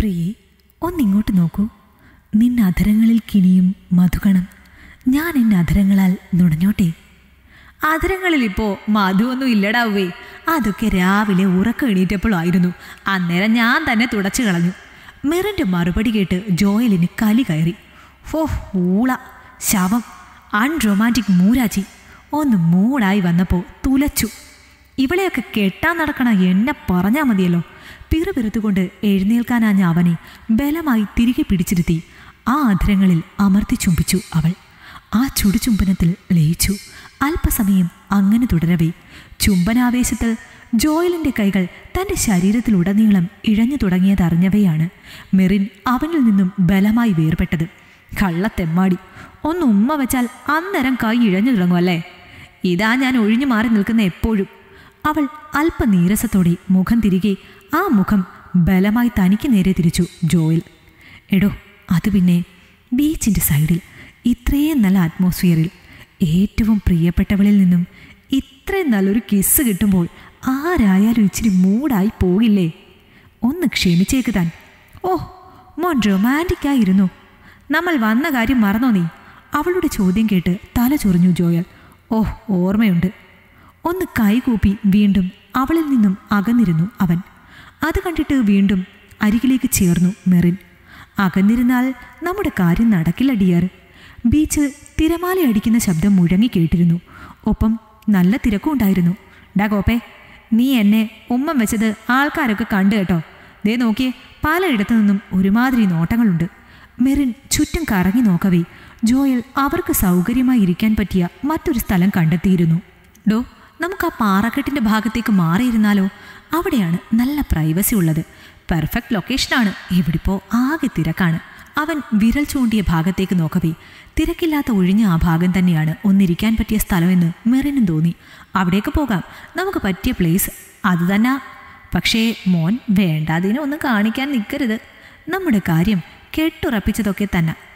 പ്രിയേ ഒന്നിങ്ങോട്ട് നോക്കൂ. നിന്റെ അധരങ്ങളിൽ കിണിയും മധുകണം ഞാൻ എന്നെ അധരങ്ങളാൽ നുണഞ്ഞോട്ടെ. അധരങ്ങളിൽ ഇപ്പോൾ മധുവൊന്നും ഇല്ലടാവേ അതൊക്കെ രാവിലെ ഉറക്കം എണീറ്റപ്പോഴായിരുന്നു അന്നേരം ഞാൻ തന്നെ തുടച്ചു കളഞ്ഞു. മെറിന്റെ മറുപടി കേട്ട് ജോയലിന് കലി കയറി. ഫോ ഊള ശവം അൺറൊമാന്റിക് മൂരാജി ഒന്ന് മൂടായി വന്നപ്പോൾ തുലച്ചു. ഇവളെയൊക്കെ കെട്ടാൻ നടക്കണ എന്നെ പറഞ്ഞാൽ മതിയല്ലോ. പിറുപിറുത്തുകൊണ്ട് എഴുന്നേൽക്കാനാഞ്ഞ അവനെ ബലമായി തിരികെ പിടിച്ചിരുത്തി ആ അധരങ്ങളിൽ അമർത്തി ചുംബിച്ചു അവൾ. ആ ചുടുചുംബനത്തിൽ ലയിച്ചു. അല്പസമയം അങ്ങനെ തുടരവേ. ചുംബനാവേശത്തിൽ ജോയലിന്റെ കൈകൾ തന്റെ ശരീരത്തിലുടനീളം ഇഴഞ്ഞു തുടങ്ങിയതറിഞ്ഞവയാണ് മെറിൻ അവനിൽ നിന്നും ബലമായി വേർപെട്ടത്. കള്ളത്തെമ്മാടി ഒന്ന് ഉമ്മ വെച്ചാൽ അന്നേരം കൈ ഇഴഞ്ഞു തുടങ്ങും അല്ലേ ഇതാ ഞാൻ ഒഴിഞ്ഞു മാറി നിൽക്കുന്ന എപ്പോഴും. അവൾ അല്പനീരസത്തോടെ മുഖം തിരികെ ആ മുഖം ബലമായി തനിക്ക് നേരെ തിരിച്ചു ജോയിൽ. എടോ അത് പിന്നെ ബീച്ചിന്റെ സൈഡിൽ ഇത്രയും നല്ല അറ്റ്മോസ്ഫിയറിൽ ഏറ്റവും പ്രിയപ്പെട്ടവളിൽ നിന്നും ഇത്രയും നല്ലൊരു കിസ് കിട്ടുമ്പോൾ ആരായാലും ഇച്ചിരി മൂടായി പോകില്ലേ? ഒന്ന് ക്ഷമിച്ചേക്ക് താൻ. ഓ മോൻ റൊമാന്റിക്കായിരുന്നു. നമ്മൾ വന്ന കാര്യം മറന്നോ നീ? അവളുടെ ചോദ്യം കേട്ട് തല ചൊറിഞ്ഞു ജോയൽ. ഓ ഓർമ്മയുണ്ട്. ഒന്ന് കൈകൂപ്പി വീണ്ടും അവളിൽ നിന്നും അകന്നിരുന്നു അവൻ. അത് കണ്ടിട്ട് വീണ്ടും അരികിലേക്ക് ചേർന്നു മെറിൻ. അകന്നിരുന്നാൽ നമ്മുടെ കാര്യം നടക്കില്ല ഡിയർ. ബീച്ച് തിരമാല അടിക്കുന്ന ശബ്ദം മുഴങ്ങി കേട്ടിരുന്നു. ഒപ്പം നല്ല തിരക്കും ഉണ്ടായിരുന്നു. ഡാ കോപ്പേ നീ എന്നെ ഉമ്മം വെച്ചത് ആൾക്കാരൊക്കെ കണ്ടു കേട്ടോ. ദേ നോക്കിയേ പലയിടത്തു നിന്നും ഒരുമാതിരി നോട്ടങ്ങളുണ്ട്. മെറിൻ ചുറ്റും കറങ്ങി നോക്കവേ. ജോയൽ അവർക്ക് സൗകര്യമായി ഇരിക്കാൻ പറ്റിയ മറ്റൊരു സ്ഥലം കണ്ടെത്തിയിരുന്നു. ഡോ നമുക്ക് ആ പാറക്കെട്ടിന്റെ ഭാഗത്തേക്ക് മാറിയിരുന്നാലോ? അവിടെയാണ് നല്ല പ്രൈവസി ഉള്ളത്. പെർഫെക്റ്റ് ലൊക്കേഷനാണ് എവിടിപ്പോ ആകെ തിരക്കാണ്. അവൻ വിരൽ ചൂണ്ടിയ ഭാഗത്തേക്ക് നോക്കവേ. തിരക്കില്ലാത്ത ഒഴിഞ്ഞ ആ ഭാഗം തന്നെയാണ് ഒന്നിരിക്കാൻ പറ്റിയ സ്ഥലമെന്ന് മെറിനും തോന്നി. അവിടേക്ക് പോകാം. നമുക്ക് പറ്റിയ പ്ലേസ് അത് തന്നെ. പക്ഷേ മോൻ വേണ്ടാതിനെ ഒന്നും കാണിക്കാൻ നിൽക്കരുത് നമ്മുടെ കാര്യം കെട്ടുറപ്പിച്ചതൊക്കെ തന്നെ.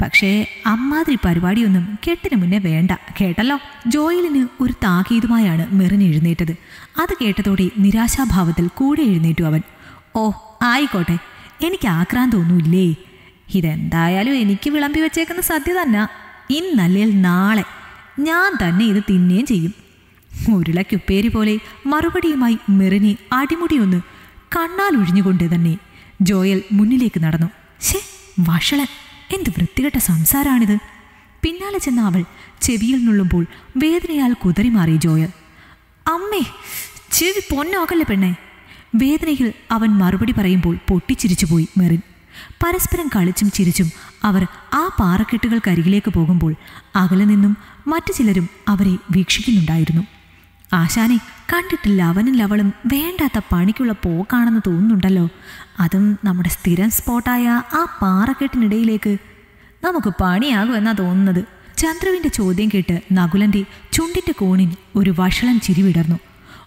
പക്ഷേ അമ്മാതിരി പരിപാടിയൊന്നും കെട്ടിന് മുന്നേ വേണ്ട. കേട്ടല്ലോ? ജോയിലിന് ഒരു താക്കീതുമായാണ് മെറിൻ എഴുന്നേറ്റത്. അത് കേട്ടതോടെ നിരാശാഭാവത്തിൽ കൂടെ എഴുന്നേറ്റു അവൻ. ഓ ആയിക്കോട്ടെ. എനിക്ക് ആക്രാന്തൊന്നുമില്ലേ ഇതെന്തായാലും എനിക്ക് വിളമ്പി വെച്ചേക്കുന്ന സദ്യ തന്നെ. ഇന്നല്ലെങ്കിൽ നാളെ. ഞാൻ തന്നെ ഇത് തിന്നേം ചെയ്യും. ഉരുളക്കുപ്പേരി പോലെ മറുപടിയുമായി മെറിനെ അടിമുടിയൊന്ന് കണ്ണാൽ ഒഴിഞ്ഞുകൊണ്ട് തന്നെ ജോയൽ മുന്നിലേക്ക് നടന്നു. ഷേ വഷളൻ. എന്ത് വൃത്തികെട്ട സംസാരാണിത്? പിന്നാലെ ചെന്ന അവൾ ചെവിയിൽ നുള്ളുമ്പോൾ വേദനയാൽ കുതറി മാറി ജോയൽ. അമ്മേ ചെവി പൊന്നാകല്ലേ പെണ്ണേ? വേദനയിൽ അവൻ മറുപടി പറയുമ്പോൾ പൊട്ടിച്ചിരിച്ചുപോയി മെറിൻ. പരസ്പരം കളിച്ചും ചിരിച്ചും അവർ ആ പാറക്കെട്ടുകൾക്കരികിലേക്ക് പോകുമ്പോൾ അകലെ നിന്നും മറ്റു ചിലരും അവരെ വീക്ഷിക്കുന്നുണ്ടായിരുന്നു. ആശാനെ കണ്ടിട്ടില്ല. അവനും ലവളും വേണ്ടാത്ത പണിക്കുള്ള പോക്കാണെന്ന് തോന്നുന്നുണ്ടല്ലോ. അതും നമ്മുടെ സ്ഥിരം സ്പോട്ടായ ആ പാറക്കെട്ടിനിടയിലേക്ക്. നമുക്ക് പണിയാകുമെന്നാ തോന്നുന്നത്. ചന്ദ്രുവിന്റെ ചോദ്യം കേട്ട് നകുലന്റെ ചുണ്ടിന്റെ കോണിൽ ഒരു വഷളൻ ചിരി വിടർന്നു.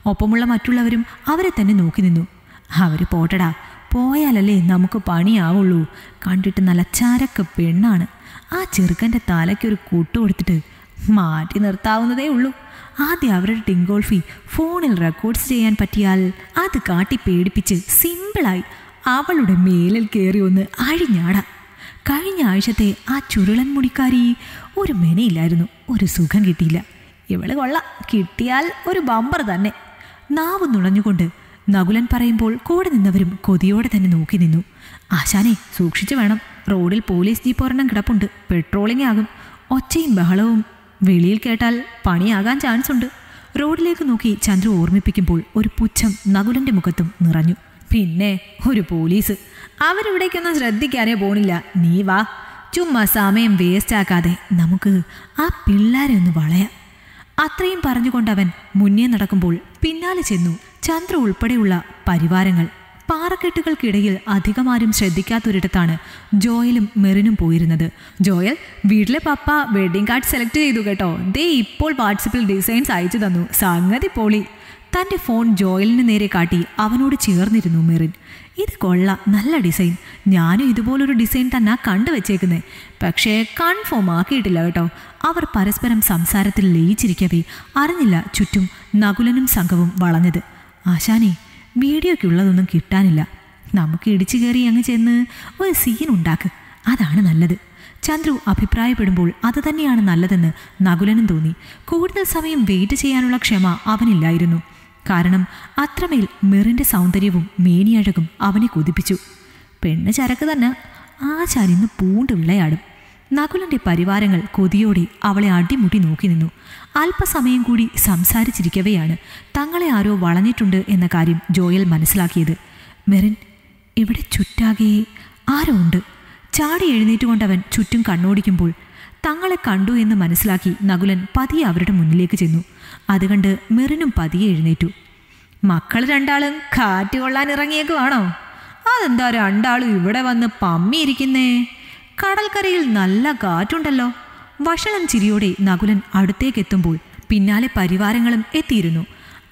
ഒപ്പമുള്ള മറ്റുള്ളവരും അവരെ തന്നെ നോക്കി നിന്നു. അവർ പോട്ടടാ പോയാലല്ലേ നമുക്ക് പണിയാവുള്ളൂ. കണ്ടിട്ട് നല്ല ചരക്ക് പെണ്ണാണ്. ആ ചെറുക്കന്റെ തലയ്ക്കൊരു കൂട്ട് കൊടുത്തിട്ട് മാറ്റി നിർത്താവുന്നതേ ഉള്ളൂ. ആദ്യം അവരുടെ ടിങ്കോൾഫി ഫോണിൽ റെക്കോർഡ്സ് ചെയ്യാൻ പറ്റിയാൽ അത് കാട്ടി പേടിപ്പിച്ച് സിമ്പിളായി അവളുടെ മേലിൽ കയറി ഒന്ന് അഴിഞ്ഞാടാം. കഴിഞ്ഞ ആഴ്ചത്തെ ആ ചുരുളൻ മുടിക്കാരി ഒരു മെനയില്ലായിരുന്നു ഒരു സുഖം കിട്ടിയില്ല. ഇവൾ കൊള്ളാം കിട്ടിയാൽ ഒരു ബമ്പർ തന്നെ. നാവ് നുണഞ്ഞുകൊണ്ട് നകുലൻ പറയുമ്പോൾ കൂടെ നിന്നവരും കൊതിയോടെ തന്നെ നോക്കി നിന്നു. ആശാനെ സൂക്ഷിച്ചു വേണം. റോഡിൽ പോലീസ് ജീപ്പ് ഒരെണ്ണം കിടപ്പുണ്ട്. പെട്രോളിംഗ് ആകും. ഒച്ചയും ബഹളവും വെളിയിൽ കേട്ടാൽ പണിയാകാൻ ചാൻസ് ഉണ്ട്. റോഡിലേക്ക് നോക്കി ചന്ദ്രു ഓർമ്മിപ്പിക്കുമ്പോൾ ഒരു പുച്ഛം നകുലന്റെ മുഖത്തും നിറഞ്ഞു. പിന്നെ ഒരു പോലീസ്. അവരിവിടേക്കൊന്നും ശ്രദ്ധിക്കാനേ പോണില്ല. നീ വാ. ചുമ്മാ സമയം വേസ്റ്റ് ആക്കാതെ നമുക്ക് ആ പിള്ളേരെ ഒന്ന് വളയാം. അത്രയും പറഞ്ഞുകൊണ്ടവൻ മുന്നേ നടക്കുമ്പോൾ പിന്നാലെ ചെന്നു ചന്ദ്ര ഉൾപ്പെടെയുള്ള പരിവാരങ്ങൾ. പാറക്കെട്ടുകൾക്കിടയിൽ അധികമാരും ശ്രദ്ധിക്കാത്തൊരിടത്താണ് ജോയലും മെറിനും പോയിരുന്നത്. ജോയൽ വീട്ടിലെ പപ്പ വെഡിങ് കാർഡ് സെലക്ട് ചെയ്തു കേട്ടോ. ദേ ഇപ്പോൾ വാട്സപ്പിൽ ഡിസൈൻസ് അയച്ചു തന്നു. സംഗതി പൊളി. തന്റെ ഫോൺ ജോയലിന് നേരെ കാട്ടി അവനോട് ചേർന്നിരുന്നു മെറിൻ. ഇത് കൊള്ളാം നല്ല ഡിസൈൻ ഞാനും ഇതുപോലൊരു ഡിസൈൻ തന്നെ കണ്ടുവച്ചേക്കുന്നേ. പക്ഷേ കൺഫേം ആക്കിയിട്ടില്ല കേട്ടോ. അവർ പരസ്പരം സംസാരത്തിൽ ലയിച്ചിരിക്കവേ. അറിഞ്ഞില്ല ചുറ്റും നകുലനും സംഘവും വളഞ്ഞത്. ആശാനെ വീഡിയോയ്ക്കുള്ളതൊന്നും കിട്ടാനില്ല. നമുക്ക് ഇടിച്ചു കയറി അങ്ങ് ചെന്ന് ഒരു സീൻ ഉണ്ടാക്ക്. അതാണ് നല്ലത്. ചന്ദ്രു അഭിപ്രായപ്പെടുമ്പോൾ അത് തന്നെയാണ് നല്ലതെന്ന് നകുലനും തോന്നി. കൂടുതൽ സമയം വെയിറ്റ് ചെയ്യാനുള്ള ക്ഷമ അവനില്ലായിരുന്നു. കാരണം അത്രമേൽ മെറിന്റെ സൗന്ദര്യവും മേനിയഴകും അവനെ കൊതിപ്പിച്ചു. പെണ്ണ് ചരക്ക് തന്നെ. ആ പൂണ്ട് വിളയാടും നകുലന്റെ പരിവാരങ്ങൾ കൊതിയോടെ അവളെ അടിമുടി നോക്കി നിന്നു. അല്പസമയം കൂടി സംസാരിച്ചിരിക്കവെയാണ് തങ്ങളെ ആരോ വളഞ്ഞിട്ടുണ്ട് എന്ന കാര്യം ജോയൽ മനസ്സിലാക്കിയത്. മെറിൻ ഇവിടെ ചുറ്റാകെ ആരോ ഉണ്ട്? ചാടി എഴുന്നേറ്റുകൊണ്ടവൻ ചുറ്റും കണ്ണോടിക്കുമ്പോൾ തങ്ങളെ കണ്ടു എന്ന് മനസ്സിലാക്കി നകുലൻ പതിയെ അവരുടെ മുന്നിലേക്ക് ചെന്നു. അതുകണ്ട് മെറിനും പതിയെ എഴുന്നേറ്റു. മക്കൾ രണ്ടാളും കാറ്റ് കൊള്ളാൻ ഇറങ്ങിയേക്കുവാണോ? അതെന്താ രണ്ടാളും ഇവിടെ വന്ന് പമ്മിയിരിക്കുന്നേ? കടൽക്കരയിൽ നല്ല കാറ്റുണ്ടല്ലോ. വഷളം ചിരിയോടെ നകുലൻ അടുത്തേക്കെത്തുമ്പോൾ പിന്നാലെ പരിവാരങ്ങളും എത്തിയിരുന്നു.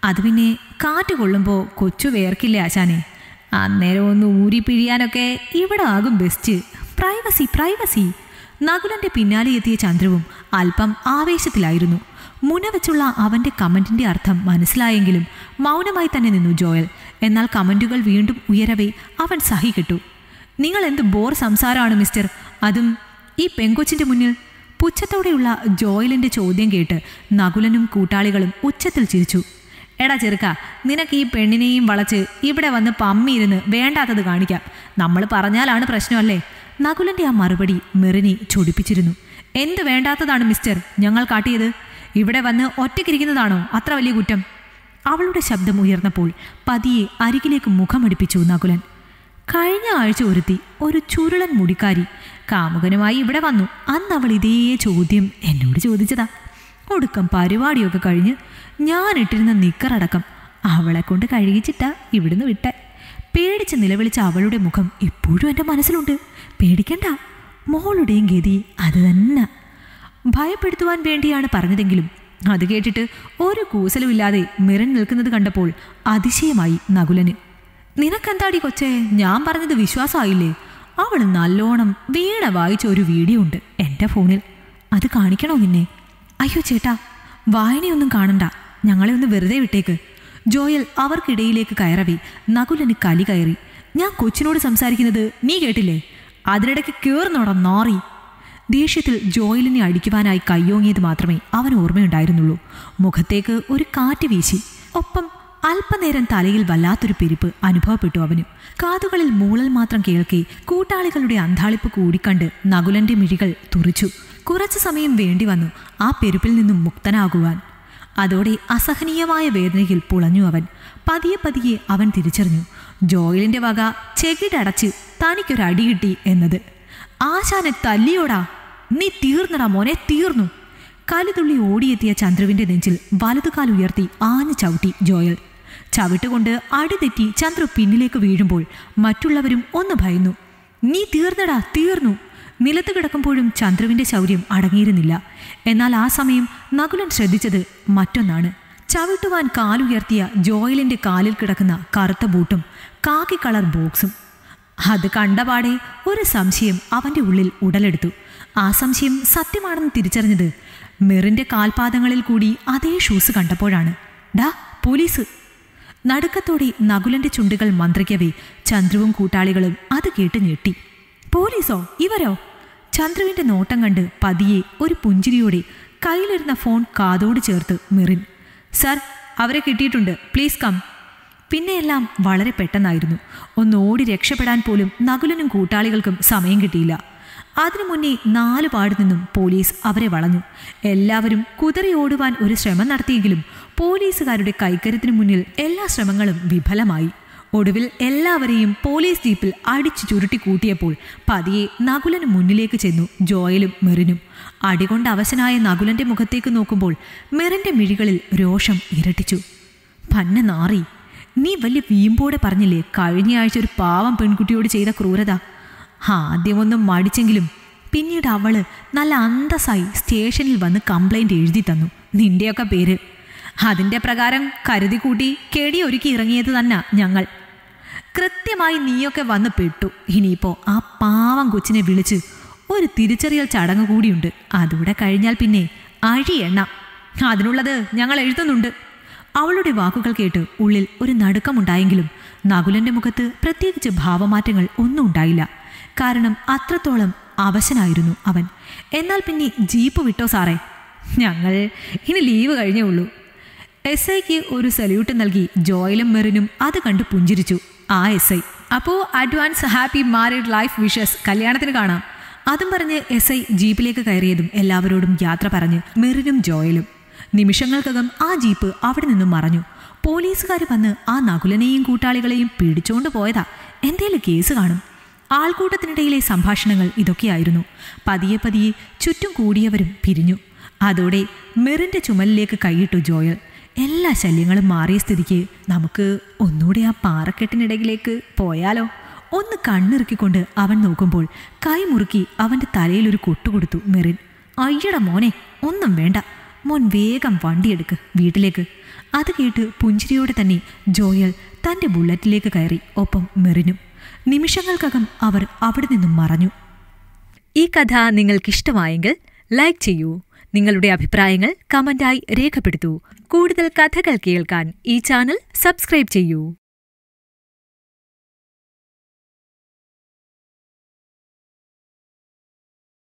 അത് പിന്നെ കാറ്റ് കൊള്ളുമ്പോൾ കൊച്ചു വേർക്കില്ലേ ആശാനെ? അന്നേരം ഒന്ന് ഊരി പിഴിയാനൊക്കെ ഇവിടെ ആകും ബെസ്റ്റ് പ്രൈവസി പ്രൈവസി നകുലന്റെ പിന്നാലെ എത്തിയ ചന്ദ്രവും അല്പം ആവേശത്തിലായിരുന്നു. മുന വെച്ചുള്ള അവന്റെ കമന്റിന്റെ അർത്ഥം മനസ്സിലായെങ്കിലും മൗനമായി തന്നെ നിന്നു ജോയൽ. എന്നാൽ കമന്റുകൾ വീണ്ടും ഉയരവേ അവൻ സഹിക്കിട്ടു. നിങ്ങൾ എന്ത് ബോർ സംസാരമാണ് മിസ്റ്റർ അതും ഈ പെങ്കൊച്ചിന്റെ മുന്നിൽ പുച്ഛത്തോടെയുള്ള ജോയിലിന്റെ ചോദ്യം കേട്ട് നകുലനും കൂട്ടാളികളും ഉച്ചത്തിൽ ചിരിച്ചു. എടാ ചെറുക്ക നിനക്ക് ഈ പെണ്ണിനെയും വളച്ച് ഇവിടെ വന്ന് പമ്മിയിരുന്ന് വേണ്ടാത്തത് കാണിക്കാം. നമ്മൾ പറഞ്ഞാലാണ് പ്രശ്നമല്ലേ? നകുലന്റെ ആ മറുപടി മെറിനെ ചൊടിപ്പിച്ചിരുന്നു. എന്ത് വേണ്ടാത്തതാണ് മിസ്റ്റർ? ഞങ്ങൾ കാട്ടിയത്? ഇവിടെ വന്ന് ഒറ്റക്കിരിക്കുന്നതാണോ? അത്ര വലിയ കുറ്റം. അവളുടെ ശബ്ദം ഉയർന്നപ്പോൾ പതിയെ അരികിലേക്ക് മുഖമടിപ്പിച്ചു നകുലൻ. കഴിഞ്ഞ ആഴ്ച ഒരുത്തി ഒരു ചുരുളൻ മുടിക്കാരി കാമുകനുമായി ഇവിടെ വന്നു. അന്ന് അവൾ ഇതേ ചോദ്യം എന്നോട് ചോദിച്ചതാ. ഒടുക്കം പരിപാടിയൊക്കെ കഴിഞ്ഞ് ഞാൻ ഇട്ടിരുന്ന നിക്കറടക്കം അവളെ കൊണ്ട് കഴുകിച്ചിട്ടാ ഇവിടുന്ന് വിട്ട. പേടിച്ച് നിലവിളിച്ച അവളുടെ മുഖം ഇപ്പോഴും എന്റെ മനസ്സിലുണ്ട്. പേടിക്കണ്ട. മോളുടെയും ഗതി അത് തന്നെ. ഭയപ്പെടുത്തുവാൻ വേണ്ടിയാണ് പറഞ്ഞതെങ്കിലും അത് കേട്ടിട്ട് ഒരു കൂസലുമില്ലാതെ മിറൻ നിൽക്കുന്നത് കണ്ടപ്പോൾ അതിശയമായി നകുലന്. നിനക്കെന്താടി കൊച്ചേ? ഞാൻ പറഞ്ഞത് വിശ്വാസമായില്ലേ? അവൾ നല്ലോണം വീണ വായിച്ച ഒരു വീഡിയോ ഉണ്ട് എന്റെ ഫോണിൽ. അത് കാണിക്കണോ നിന്നെ? അയ്യോ ചേട്ടാ വായനയൊന്നും കാണണ്ട. ഞങ്ങളെ ഒന്ന് വെറുതെ വിട്ടേക്ക്. ജോയൽ അവർക്കിടയിലേക്ക് കയറവി. നകുലന് കലി കയറി. ഞാൻ കൊച്ചിനോട് സംസാരിക്കുന്നത് നീ കേട്ടില്ലേ? അതിനിടയ്ക്ക് കേറുന്നോടാ നാറി. ദേഷ്യത്തിൽ ജോയലിനെ അടിക്കുവാനായി കയ്യോങ്ങിയത് മാത്രമേ അവന് ഓർമ്മയുണ്ടായിരുന്നുള്ളൂ. മുഖത്തേക്ക് ഒരു കാറ്റ് വീശി. ഒപ്പം അല്പനേരം തലയിൽ വല്ലാത്തൊരു പെരുപ്പ് അനുഭവപ്പെട്ടു അവനും. കാതുകളിൽ മൂളൽ മാത്രം കേൾക്കെ കൂട്ടാളികളുടെ അന്താളിപ്പ് കൂടിക്കണ്ട് നകുലന്റെ മിഴികൾ തുറിച്ചു. കുറച്ചു സമയം വേണ്ടി വന്നു ആ പെരുപ്പിൽ നിന്നും മുക്തനാകുവാൻ. അതോടെ അസഹനീയമായ വേദനയിൽ പുളഞ്ഞു അവൻ. പതിയെ പതിയെ അവൻ തിരിച്ചറിഞ്ഞു ജോയിലിന്റെ വക ചെകിടടച്ച് തനിക്കൊരടി കിട്ടി എന്നത്. ആശാനെ തല്ലിയോടാ. നീ തീർന്നടാ മോനെ തീർന്നു. കലുതുള്ളി ഓടിയെത്തിയ ചന്ദ്രുവിന്റെ നെഞ്ചിൽ വലതുകാൽ ഉയർത്തി ആഞ്ഞു ചവിട്ടി ജോയൽ. ചവിട്ടുകൊണ്ട് അടിതെറ്റി ചന്ദ്രു പിന്നിലേക്ക് വീഴുമ്പോൾ മറ്റുള്ളവരും ഒന്ന് ഭയന്നു. നീ തീർന്നടാ തീർന്നു. നിലത്ത് കിടക്കുമ്പോഴും ചന്ദ്രുവിന്റെ ശൗര്യം അടങ്ങിയിരുന്നില്ല. എന്നാൽ ആ സമയം നകുലൻ ശ്രദ്ധിച്ചത് മറ്റൊന്നാണ്. ചവിട്ടുവാൻ കാലുയർത്തിയ ജോയലിന്റെ കാലിൽ കിടക്കുന്ന കറുത്ത ബൂട്ടും കാക്കി കളർ ബോക്സും. അത് കണ്ടപാടെ ഒരു സംശയം അവന്റെ ഉള്ളിൽ ഉടലെടുത്തു. ആ സംശയം സത്യമാണെന്ന് തിരിച്ചറിഞ്ഞത് മെറിന്റെ കാൽപാദങ്ങളിൽ കൂടി അതേ ഷൂസ് കണ്ടപ്പോഴാണ്. ഡാ പോലീസ് നടുക്കത്തോടെ നകുലന്റെ ചുണ്ടുകൾ മന്ത്രിക്കവേ ചന്ദ്രുവും കൂട്ടാളികളും അത് കേട്ട് ഞെട്ടി. പോലീസോ? ഇവരോ? ചന്ദ്രുവിന്റെ നോട്ടം കണ്ട് പതിയെ ഒരു പുഞ്ചിരിയോടെ കയ്യിലിരുന്ന ഫോൺ കാതോട് ചേർത്ത് മെറിൻ. സർ അവരെ കിട്ടിയിട്ടുണ്ട്. Please come. പിന്നെയെല്ലാം വളരെ പെട്ടെന്നായിരുന്നു. ഒന്ന് ഓടി രക്ഷപ്പെടാൻ പോലും നകുലനും കൂട്ടാളികൾക്കും സമയം കിട്ടിയില്ല. അതിനു മുന്നേ നാലു പാട് നിന്നും പോലീസ് അവരെ വളഞ്ഞു. എല്ലാവരും കുതിറി ഓടുവാൻ ഒരു ശ്രമം നടത്തിയെങ്കിലും പോലീസുകാരുടെ കൈക്കരുത്തിനു മുന്നിൽ എല്ലാ ശ്രമങ്ങളും വിഫലമായി. ഒടുവിൽ എല്ലാവരെയും പോലീസ് ജീപ്പിൽ അടിച്ചു ചുരുട്ടി കൂട്ടിയപ്പോൾ പതിയെ നകുലന് മുന്നിലേക്ക് ചെന്നു ജോയലും മെറിനും. അടികൊണ്ട് അവശനായ നകുലന്റെ മുഖത്തേക്ക് നോക്കുമ്പോൾ മെറിന്റെ മിഴികളിൽ രോഷം ഇരട്ടിച്ചു. പന്ന നാറി നീ വലിയ വീമ്പോടെ പറഞ്ഞില്ലേ കഴിഞ്ഞയാഴ്ച ഒരു പാവം പെൺകുട്ടിയോട് ചെയ്ത ക്രൂരത? ആദ്യമൊന്നും മടിച്ചെങ്കിലും പിന്നീട് അവൾ നല്ല അന്തസ്സായി സ്റ്റേഷനിൽ വന്ന് കംപ്ലൈന്റ് എഴുതി തന്നു. നിന്റെയൊക്കെ പേര് അതിന്റെ പ്രകാരം കരുതി കൂട്ടി കെടി ഒരുക്കി ഇറങ്ങിയത് തന്നെ ഞങ്ങൾ. കൃത്യമായി നീയൊക്കെ വന്ന് പെട്ടു. ഇനിയിപ്പോ ആ പാവം കൊച്ചിനെ വിളിച്ച് ഒരു തിരിച്ചറിയൽ ചടങ്ങ് കൂടിയുണ്ട്. അതുകൂടെ കഴിഞ്ഞാൽ പിന്നെ അഴിയെണ്ണ അതിനുള്ളത് ഞങ്ങൾ എഴുതുന്നുണ്ട്. അവളുടെ വാക്കുകൾ കേട്ട് ഉള്ളിൽ ഒരു നടുക്കമുണ്ടായെങ്കിലും നകുലന്റെ മുഖത്ത് പ്രത്യേകിച്ച് ഭാവമാറ്റങ്ങൾ ഒന്നും ഉണ്ടായില്ല. കാരണം അത്രത്തോളം അവശനായിരുന്നു അവൻ. എന്നാൽ പിന്നെ ജീപ്പ് വിട്ടോ സാറേ? ഞങ്ങൾ ഇനി ലീവ് കഴിഞ്ഞേ ഉള്ളൂ. എസ് ഐക്ക് ഒരു സല്യൂട്ട് നൽകി ജോയലും മെറിനും അത് കണ്ട് പുഞ്ചിരിച്ചു. ആ എസ് ഐ. അപ്പോൾ advance happy married life wishes കല്യാണത്തിന് കാണാം. അതും പറഞ്ഞ് എസ് ഐ ജീപ്പിലേക്ക് കയറിയതും എല്ലാവരോടും യാത്ര പറഞ്ഞ് മെറിനും ജോയലും. നിമിഷങ്ങൾക്കകം ആ ജീപ്പ് അവിടെ നിന്നും മറഞ്ഞു. പോലീസുകാർ വന്ന് ആ നകുലനെയും കൂട്ടാളികളെയും പിടിച്ചോണ്ട് പോയതാ. എന്തേലും കേസ് കാണും. ആൾക്കൂട്ടത്തിനിടയിലെ സംഭാഷണങ്ങൾ ഇതൊക്കെയായിരുന്നു. പതിയെ പതിയെ ചുറ്റും കൂടിയവരും പിരിഞ്ഞു. അതോടെ മെറിന്റെ ചുമലിലേക്ക് കൈയിട്ടു ജോയൽ. എല്ലാ ശല്യങ്ങളും മാറിയ സ്ഥിതിക്ക് നമുക്ക് ഒന്നുകൂടെ ആ പാറക്കെട്ടിനിടയിലേക്ക് പോയാലോ? ഒന്ന് കണ്ണിറുക്കിക്കൊണ്ട് അവൻ നോക്കുമ്പോൾ കൈ മുറുക്കി അവന്റെ തലയിൽ ഒരു കൊട്ടുകൊടുത്തു മെറിൻ. അയ്യട മോനെ ഒന്നും വേണ്ട. മോൻ വേഗം വണ്ടിയെടുക്ക് വീട്ടിലേക്ക്. അത് കേട്ട് പുഞ്ചിരിയോടെ തന്നെ ജോയൽ തന്റെ ബുള്ളറ്റിലേക്ക് കയറി ഒപ്പം മെറിനും. നിമിഷങ്ങൾക്കകം അവർ അവിടെ നിന്നും മറഞ്ഞു. ഈ കഥ നിങ്ങൾക്കിഷ്ടമായെങ്കിൽ ലൈക്ക് ചെയ്യൂ. നിങ്ങളുടെ അഭിപ്രായങ്ങൾ കമന്റായി രേഖപ്പെടുത്തൂ. കൂടുതൽ കഥകൾ കേൾക്കാൻ ഈ ചാനൽ സബ്സ്ക്രൈബ് ചെയ്യൂ.